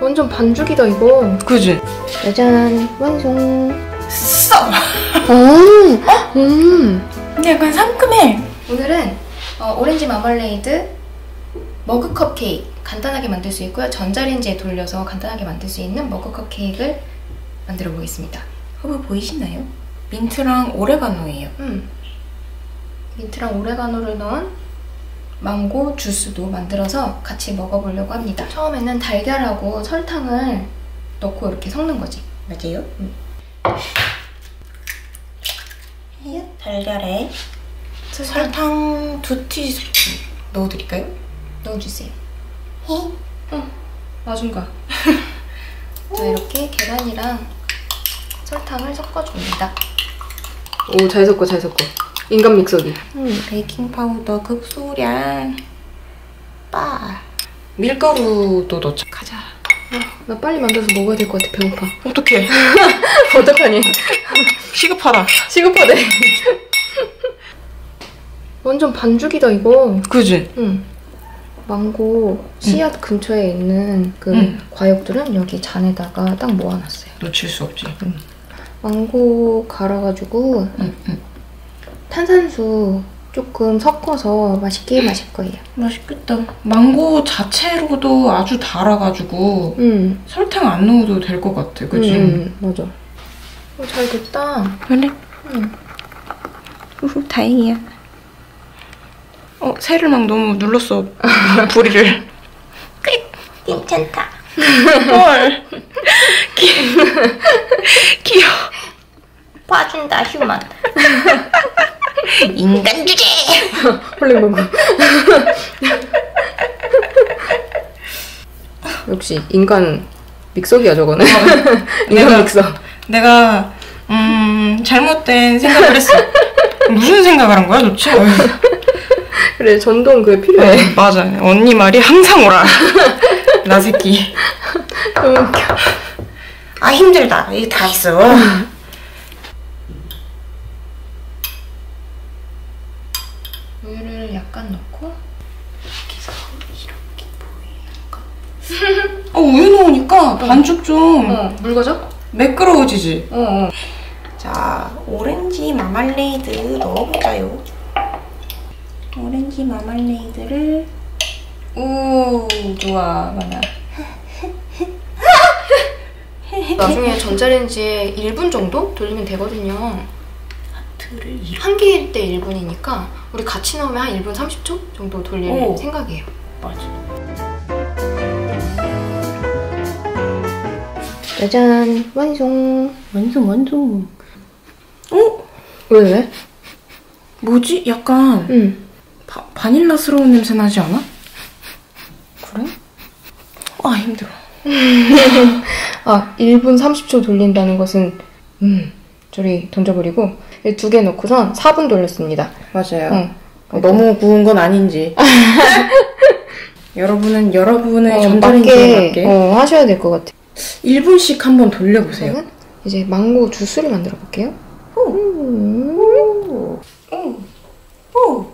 완전 반죽이다 이거. 그지? 짜잔 완성. 써! 음. 음. 근데 약간 상큼해. 오늘은 어, 오렌지 마멀레이드 머그 컵 케이크 간단하게 만들 수 있고요. 전자레인지에 돌려서 간단하게 만들 수 있는 머그 컵 케이크를 만들어 보겠습니다. 허브 보이시나요? 민트랑 오레가노예요. 음. 민트랑 오레가노를 넣은 망고 주스도 만들어서 같이 먹어보려고 합니다. 처음에는 달걀하고 설탕을 넣고 이렇게 섞는 거지. 맞아요? 음. 달걀에 설탕 설탕 두 티스푼 넣어드릴까요? 넣어주세요. 응. 놔준가. 자 이렇게 계란이랑 설탕을 섞어줍니다. 오, 잘 섞어, 잘 섞어. 인간 믹서기. 음, 베이킹 파우더 극소량 빠 밀가루도 넣자. 가자. 나 빨리 만들어서 먹어야 될 것 같아, 배고파. 어떡해. 어떡하니? 시급하다. 시급하대. 완전 반죽이다, 이거. 그지? 응. 망고 씨앗 근처에 있는 그 응. 과육들은 여기 잔에다가 딱 모아놨어요. 놓칠 수 없지. 망고 갈아가지고 응, 응. 탄산수 조금 섞어서 맛있게 마실 거예요. 맛있겠다. 망고 자체로도 아주 달아가지고 응. 설탕 안 넣어도 될 것 같아. 그지? 응, 맞아. 어, 잘 됐다. 그래? 응. 우후, 다행이야. 어, 새를 막 너무 눌렀어. 부리를. 괜찮다. 헐. 귀... 귀여워. 봐준다, 휴만. 인간 주제! 먹어. 역시, 인간 믹서기야, 저거는. 인간 내가- 믹서. 내가, 음, 잘못된 생각을 했어. 무슨 생각을 한 거야, 도대체? 그래, 전동 그게 필요해. 네, 맞아. 언니 말이 항상 오라. 나 새끼. 너무 웃겨. 아, 힘들다. 이거 다 있어. 우유를 약간 넣고 어, 우유 넣으니까 반죽 좀 어, 묽어져? 매끄러워지지? 어, 어. 자, 오렌지 마말레이드 넣어볼까요? 오렌지 마말레이드를 우 좋아 많아. 나중에 전자레인지에 1분 정도 돌리면 되거든요. 한 개일 때 1분이니까 우리 같이 넣으면 한 1분 30초 정도 돌릴 오. 생각이에요. 맞아. 짜잔 완성. 완성 완성. 어? 왜, 왜? 뭐지? 약간 응. 바, 바닐라스러운 냄새 나지 않아? 그래? 아 힘들어. 아 1분 30초 돌린다는 것은 음 저리 던져버리고 두 개 넣고선 4분 돌렸습니다. 맞아요. 응. 어, 너무 구운 건 아닌지. 여러분은 여러분의 어, 전자레인지에 맞게 맞게 어, 하셔야 될 것 같아요. 1분씩 한번 돌려보세요. 이제 망고 주스를 만들어 볼게요. 오. 오.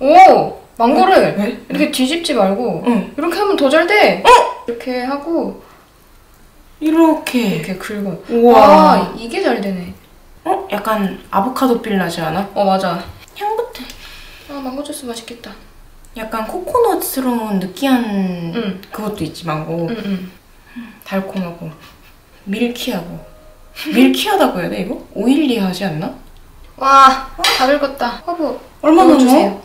오! 망고를 왜? 이렇게 뒤집지 말고 응. 이렇게 하면 더 잘 돼. 이렇게 하고 이렇게. 이렇게 긁어. 우와. 아 이게 잘 되네. 어? 약간 아보카도 빌 나지 않아? 어 맞아. 향긋해. 아 망고 주스 맛있겠다. 약간 코코넛스러운 느끼한 응. 그것도 있지 망고. 응응. 달콤하고 milky하고. milky하다고 해야 돼 이거? oily 하지 않나? 와 다 긁었다. 허브 얼마나 넣어주세요.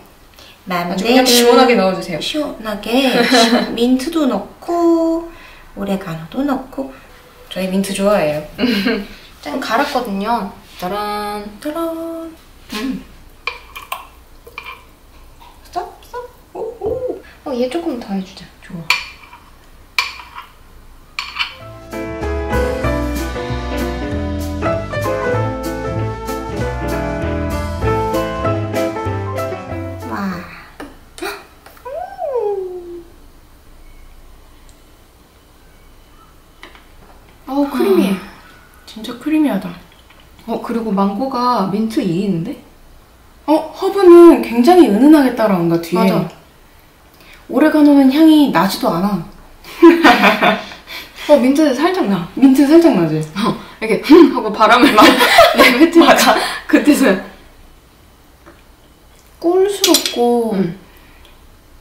아주 그냥 시원하게 넣어주세요. 시원하게 민트도 넣고 오레가노도 넣고 저희 민트 좋아해요. 짠 갈았거든요. 짜란. 짜란. 음. 스톱. 오오. 어얘 조금 더 해주자. 좋아. 그리고 망고가 민트 2인데? 어, 허브는 굉장히 은은하게 따라온다, 뒤에. 맞아. 오레가노는 향이 나지도 않아. 어 민트 살짝 나. 민트 살짝 나지? 어, 이렇게 흠 하고 바람을 막 내뱉으니까 그때서야. 꿀스럽고 음.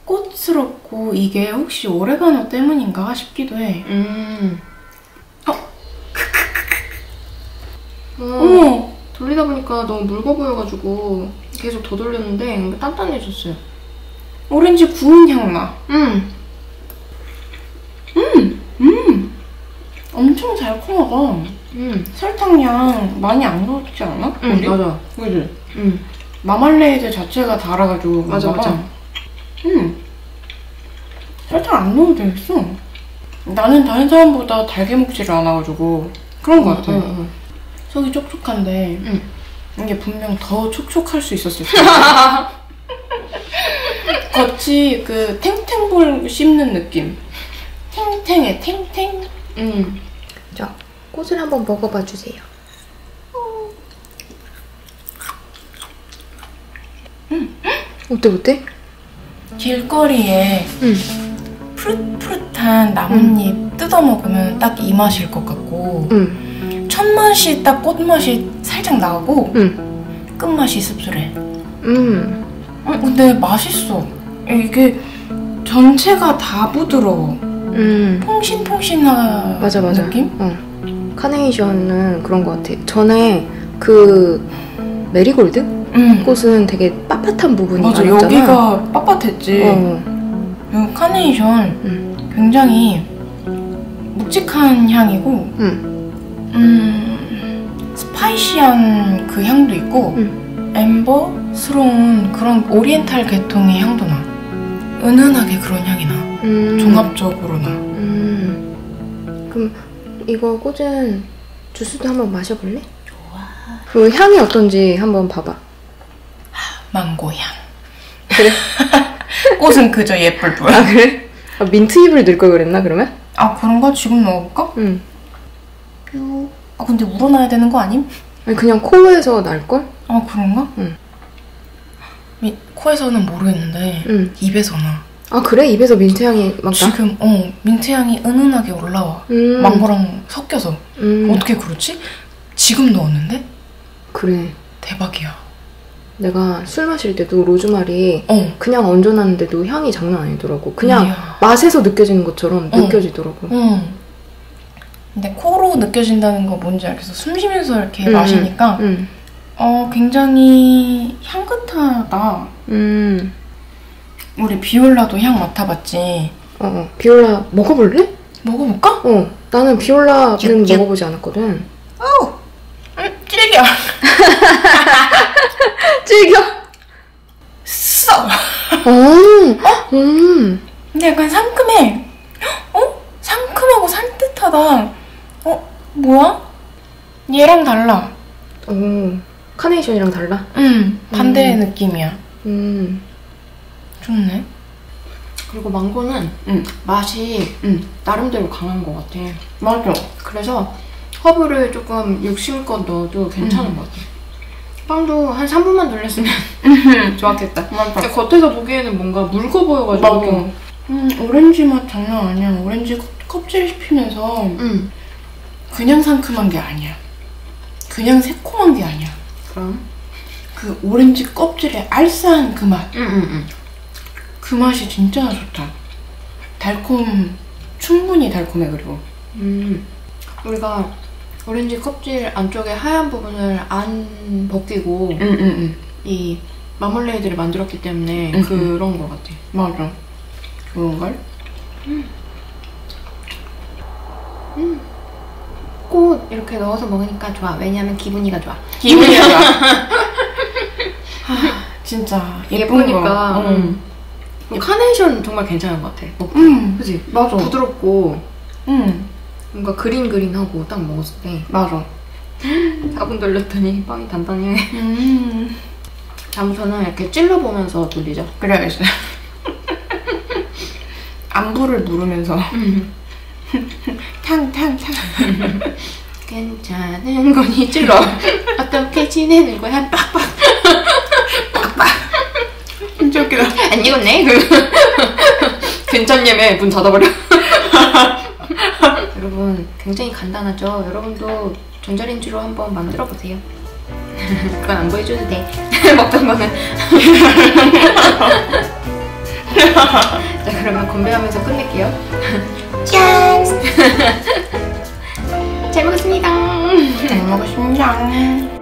꽃스럽고 이게 혹시 오레가노 때문인가 싶기도 해. 음. 어. 어머, 돌리다 보니까 너무 묽어 보여가지고 계속 더 돌렸는데 단단해졌어요. 오렌지 구운 향 나. 음. 엄청 달콤하다. 음. 설탕향 많이 안 넣었지 않아? 음, 우리? 맞아. 그지? 음. 마말레이드 자체가 달아가지고 맞아. 맞아. 음. 설탕 안 넣어도 되겠어. 나는 다른 사람보다 달게 먹지를 않아가지고 그런 것 같아. 어, 어, 어. 속이 촉촉한데 음. 이게 분명 더 촉촉할 수 있었을 텐데. 겉이 그 탱탱볼 씹는 느낌. 탱탱해, 탱탱. 음. 자, 꽃을 한번 먹어봐 주세요. 어때 어때? 길거리에 응. 푸릇푸릇한 나뭇잎 뜯어 먹으면 딱 이 맛일 것 같고 응. 첫 맛이 딱 꽃맛이 살짝 나고 응. 끝맛이 씁쓸해. 음. 어, 근데 맛있어. 이게 전체가 다 부드러워. 음. 퐁신퐁신한 맞아 맞아. 느낌? 어. 카네이션은 그런 것 같아. 전에 그 메리골드 응. 꽃은 되게 빳빳한 부분이 맞아 많았잖아. 여기가 빳빳했지. 어. 이 카네이션 응. 굉장히 묵직한 향이고 응. 음 spicy한 그 향도 있고 amber스러운 그런 오리엔탈 계통의 향도 나. 은은하게 그런 향이 나. 음. 종합적으로 나. 음. 그럼 이거 꽂은 주스도 한번 마셔볼래? 좋아. 그 향이 어떤지 한번 봐봐. 망고 향. 그래? 꽃은 그저 예쁠 뿐. 아 그래? 아, 민트 잎을 넣을 걸 그랬나 그러면? 아 그런가? 지금 넣어볼까? 응. 뾰. 아 근데 우러나야 되는 거 아님? 아니 그냥 코에서 날 걸? 아 그런가? 응. 미, 코에서는 모르겠는데 응. 입에서 나. 아 그래? 입에서 민트 향이 막 나? 지금 어 민트 향이 은은하게 올라와. 음. 망고랑 섞여서 음. 어떻게 그렇지? 지금 넣었는데 그래. 대박이야. 내가 술 마실 때도 로즈마리 어. 그냥 얹어놨는데도 향이 장난 아니더라고. 그냥 이야. 맛에서 느껴지는 것처럼 어. 느껴지더라고. 응. 근데 코로 느껴진다는 거 뭔지 알겠어. 숨 쉬면서 이렇게 음, 마시니까 응. 어 굉장히 향긋하다. 음. 우리 비올라도 향 맡아봤지. 어, 어. 비올라 먹어볼래? 먹어볼까? 어. 나는 비올라는. 먹어보지 않았거든. 응, 찔겨. 즐겨. 써. 어. 음. 근데 약간 상큼해. 어? 상큼하고 산뜻하다. 어? 뭐야? 얘랑 달라. 어. 카네이션이랑 달라. 응, 반대의 음. 느낌이야. 음. 좋네. 그리고 망고는 응, 맛이 응. 나름대로 강한 것 같아. 맞아. 그래서 허브를 조금 욕심껏 넣어도 괜찮은 음. 것 같아. 빵도 한 3분만 돌렸으면 좋았겠다. 맞아. 근데 겉에서 보기에는 뭔가 묽어 보여가지고. 맞아. 음, 오렌지 맛 장난 아니야. 오렌지 껍- 껍질 씹히면서 응. 그냥 상큼한 게 아니야. 그냥 새콤한 게 아니야. 그럼? 그 오렌지 껍질의 알싸한 그 맛. 응, 응, 응. 그 맛이 진짜 좋다. 달콤, 충분히 달콤해, 그리고. 음. 우리가 오렌지 껍질 안쪽에 하얀 부분을 안 벗기고 응, 응, 응. 이 마멀레이드를 만들었기 때문에 응, 그런 것 같아. 맞아. 좋은걸? 꽃 이렇게 넣어서 먹으니까 좋아. 왜냐면 기분이가 좋아. 기분이 좋아. 하, 진짜 예쁜 예쁘니까. 거. 응. 음. 카네이션 정말 괜찮은 것 같아. 먹기. 응, 그지? 맞아. 부드럽고 응, 뭔가 그린 그린하고 딱 먹었을 때 맞아. 4분 돌렸더니 빵이 단단해. 음, 다음부터는 이렇게 찔러보면서 돌리자. 그래야겠어요. 안부를 물으면서 탕탕탕 괜찮은 거니? 찔러. 어떻게 지내는 거야? 빡빡. 빡빡. 진짜 웃기다 안 익었네 그. 괜찮냐며 문 닫아버려. 여러분 굉장히 간단하죠? 여러분도 전자레인지로 한번 만들어 보세요. 그건 안 보여줘도 돼. 먹던 거는. 자 그러면 건배하면서 끝낼게요. 짠! 잘 먹었습니다. 잘 먹었습니다. 음.